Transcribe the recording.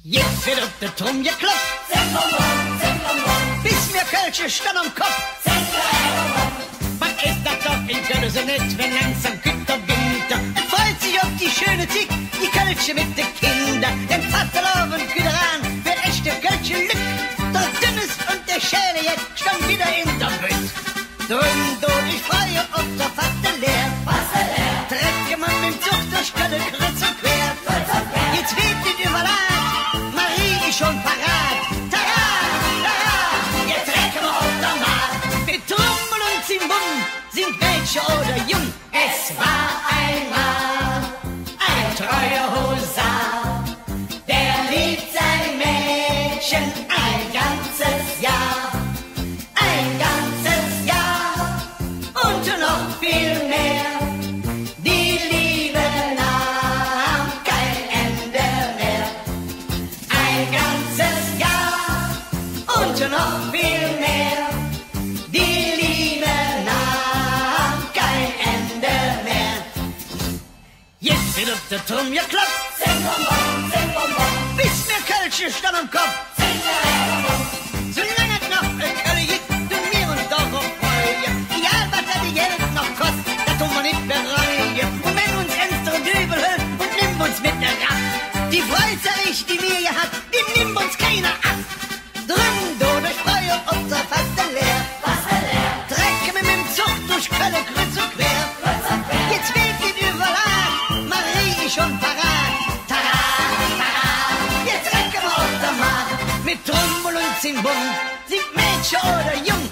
Jetzt wird auf der Trum geklopft, bis mir Kölsche stand am Kopf. Was ist das doch in Köln so nett, wenn langsam kütt der Winter? Es freut sich auf die schöne Tick, die Kölsche mit den Kindern. Denn Vaterlauf und Güteran wird echte Kölsche Lück. Der Dünnes und der Schäle jetzt stand wieder in sind Mädchen oder Jung. Es war einmal ein treuer Husar, der liebt sein Mädchen ein ganzes Jahr. Ein ganzes Jahr und noch viel mehr. Die Liebe nahm kein Ende mehr. Ein ganzes Jahr und noch viel mehr. Jetzt wird auf der Turm geklopft, bis mir Kölsche stand am Kopf. Schon parat. Tada, tada, jetzt recken wir auf der Markt. Mit Trommel und Zimbum, sind Mädchen oder Jung.